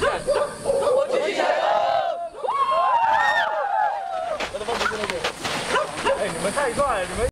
我继续加油！我的帽子在。哎，你们太帅了，你们。